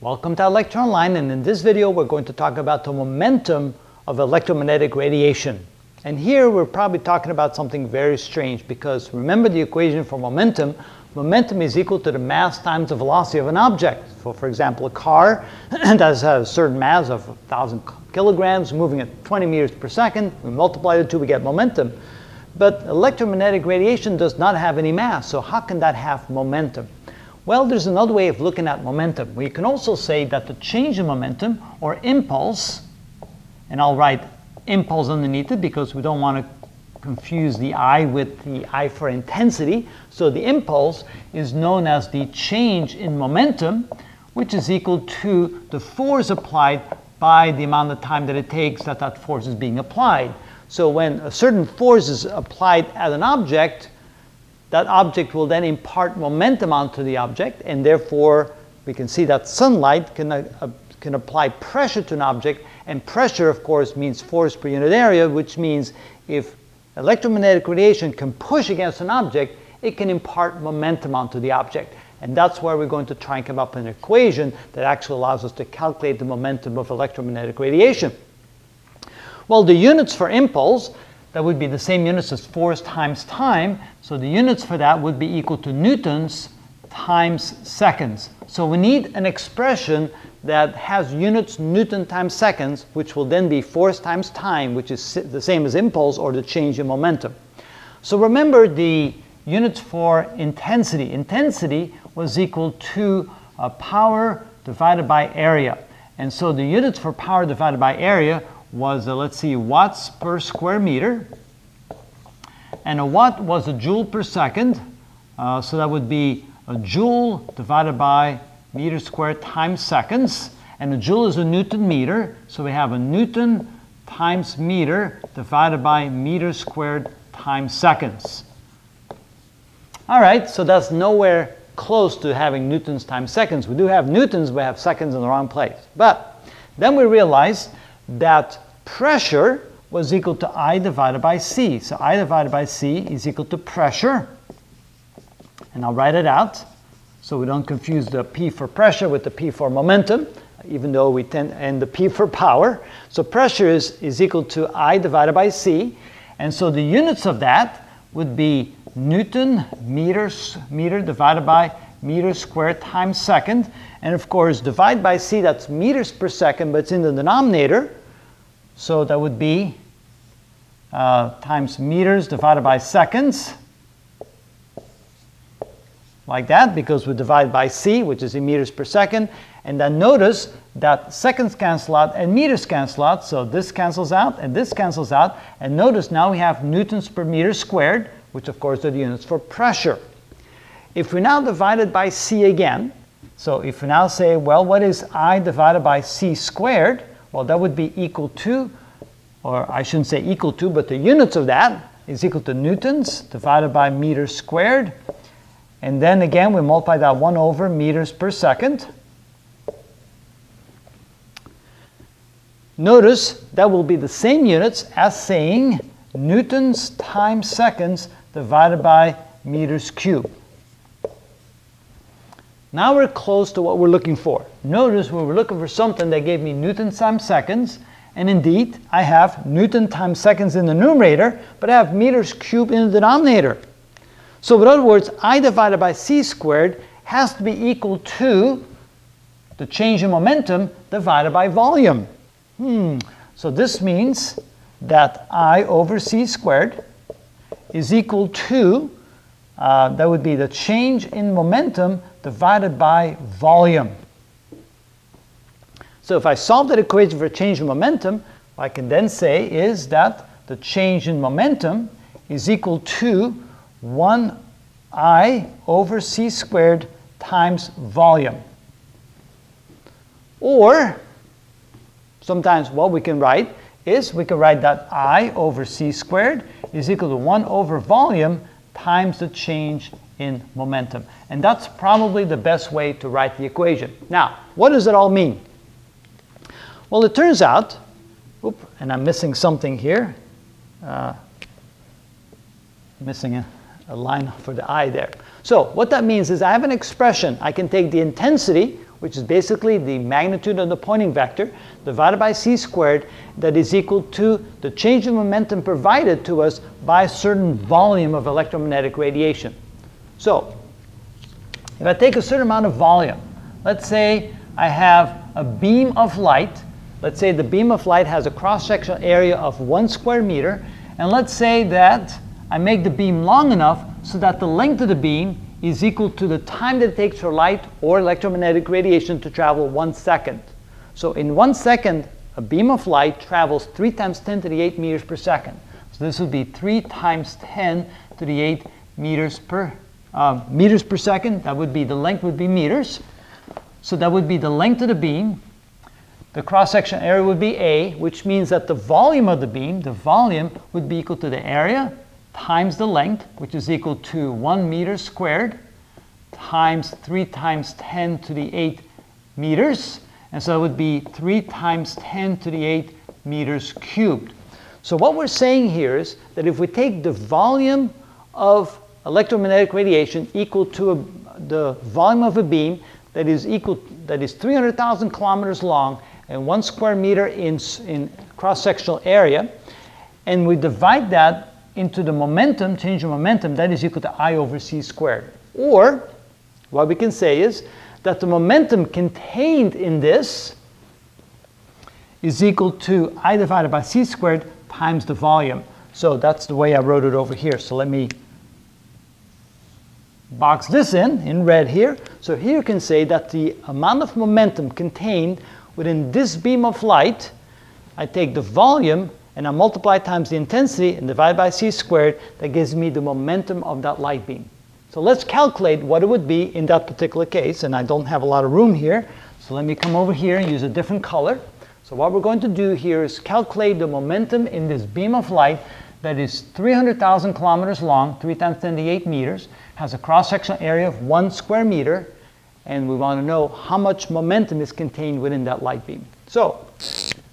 Welcome to ilectureonline and in this video we're going to talk about the momentum of electromagnetic radiation. And here we're probably talking about something very strange because remember the equation for momentum. Momentum is equal to the mass times the velocity of an object. So for example a car that has a certain mass of 1,000 kilograms moving at 20 meters per second. We multiply the two we get momentum. But electromagnetic radiation does not have any mass so how can that have momentum? Well, there's another way of looking at momentum. We can also say that the change in momentum or impulse, and I'll write impulse underneath it because we don't want to confuse the I with the I for intensity. So the impulse is known as the change in momentum, which is equal to the force applied by the amount of time that it takes that that force is being applied. So when a certain force is applied at an object, that object will then impart momentum onto the object, and therefore we can see that sunlight can, uh, can apply pressure to an object, and pressure, of course, means force per unit area, which means if electromagnetic radiation can push against an object, it can impart momentum onto the object. And that's where we're going to try and come up with an equation that actually allows us to calculate the momentum of electromagnetic radiation. Well, the units for impulse that would be the same units as force times time. So the units for that would be equal to newtons times seconds. So we need an expression that has units newton times seconds, which will then be force times time, which is the same as impulse or the change in momentum. So remember the units for intensity. Intensity was equal to uh, power divided by area. And so the units for power divided by area was, uh, let's see, watts per square meter. And a watt was a joule per second. Uh, so that would be a joule divided by meter squared times seconds. And a joule is a newton meter. So we have a newton times meter divided by meter squared times seconds. All right, so that's nowhere close to having newtons times seconds. We do have newtons, we have seconds in the wrong place. But then we realize that pressure was equal to I divided by C. So I divided by C is equal to pressure. And I'll write it out so we don't confuse the P for pressure with the P for momentum, even though we tend, and the P for power. So pressure is, is equal to I divided by C. And so the units of that would be Newton meters, meter divided by meter squared times second. And of course, divide by C, that's meters per second, but it's in the denominator. So that would be uh, times meters divided by seconds, like that, because we divide by C, which is in meters per second. And then notice that seconds cancel out and meters cancel out. So this cancels out and this cancels out. And notice now we have newtons per meter squared, which of course are the units for pressure. If we now divide it by C again, so if we now say, well, what is I divided by C squared? Well, that would be equal to, or I shouldn't say equal to, but the units of that is equal to newtons divided by meters squared. And then again, we multiply that 1 over meters per second. Notice that will be the same units as saying newtons times seconds divided by meters cubed. Now we're close to what we're looking for. Notice we were looking for something that gave me Newton times seconds, and indeed I have Newton times seconds in the numerator, but I have meters cubed in the denominator. So in other words, I divided by c squared has to be equal to the change in momentum divided by volume. Hmm. So this means that I over c squared is equal to, uh, that would be the change in momentum divided by volume. So if I solve that equation for change in momentum, what I can then say is that the change in momentum is equal to 1i over c squared times volume. Or sometimes what we can write is we can write that i over c squared is equal to 1 over volume times the change in momentum. And that's probably the best way to write the equation. Now, what does it all mean? Well, it turns out, and I'm missing something here. Uh, missing a, a line for the I there. So what that means is I have an expression. I can take the intensity, which is basically the magnitude of the Poynting vector, divided by c squared, that is equal to the change in momentum provided to us by a certain volume of electromagnetic radiation. So, if I take a certain amount of volume, let's say I have a beam of light, let's say the beam of light has a cross-sectional area of one square meter, and let's say that I make the beam long enough so that the length of the beam is equal to the time that it takes for light or electromagnetic radiation to travel one second. So in one second, a beam of light travels 3 times 10 to the 8 meters per second. So this would be 3 times 10 to the 8 meters per uh, meters per second. That would be, the length would be meters. So that would be the length of the beam. The cross-section area would be A, which means that the volume of the beam, the volume, would be equal to the area times the length, which is equal to 1 meter squared times 3 times 10 to the 8 meters. And so it would be 3 times 10 to the 8 meters cubed. So what we're saying here is that if we take the volume of electromagnetic radiation equal to a, the volume of a beam that is equal that is 300,000 kilometers long and one square meter in, in cross-sectional area, and we divide that into the momentum, change of momentum, that is equal to I over c squared. Or, what we can say is that the momentum contained in this is equal to I divided by c squared times the volume. So that's the way I wrote it over here. So let me box this in, in red here. So here you can say that the amount of momentum contained within this beam of light, I take the volume and I multiply times the intensity and divide by c squared, that gives me the momentum of that light beam. So let's calculate what it would be in that particular case, and I don't have a lot of room here, so let me come over here and use a different color. So what we're going to do here is calculate the momentum in this beam of light that is 300,000 kilometers long, 3 times 10 to the 8 meters, has a cross-sectional area of 1 square meter, and we want to know how much momentum is contained within that light beam. So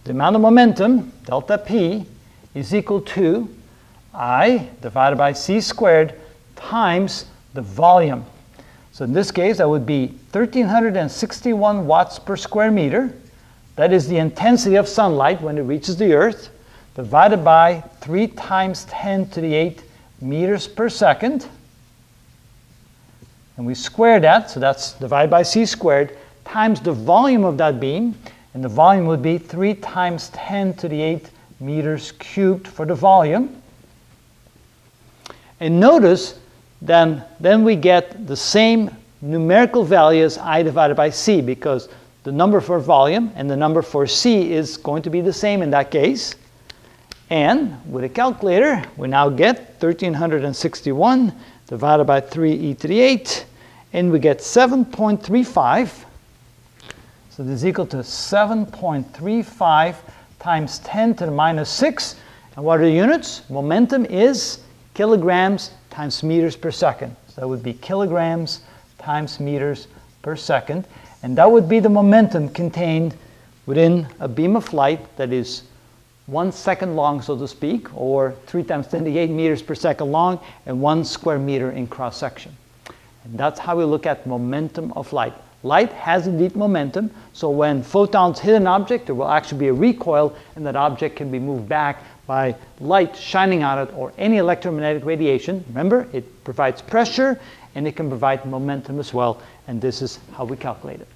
the amount of momentum, delta P, is equal to I divided by c squared times the volume. So in this case, that would be 1361 watts per square meter. That is the intensity of sunlight when it reaches the Earth, divided by 3 times 10 to the 8 meters per second. And we square that, so that's divided by c squared, times the volume of that beam. And the volume would be 3 times 10 to the 8 meters cubed for the volume. And notice then, then we get the same numerical value as I divided by C because the number for volume and the number for C is going to be the same in that case. And with a calculator, we now get 1361 divided by 3e to the 8, and we get 7.35 so this is equal to 7.35 times 10 to the minus 6. And what are the units? Momentum is kilograms times meters per second. So that would be kilograms times meters per second. And that would be the momentum contained within a beam of light that is one second long, so to speak, or 3 times 10 to the 8 meters per second long, and one square meter in cross section. And that's how we look at momentum of light. Light has indeed momentum, so when photons hit an object, there will actually be a recoil, and that object can be moved back by light shining on it or any electromagnetic radiation. Remember, it provides pressure and it can provide momentum as well, and this is how we calculate it.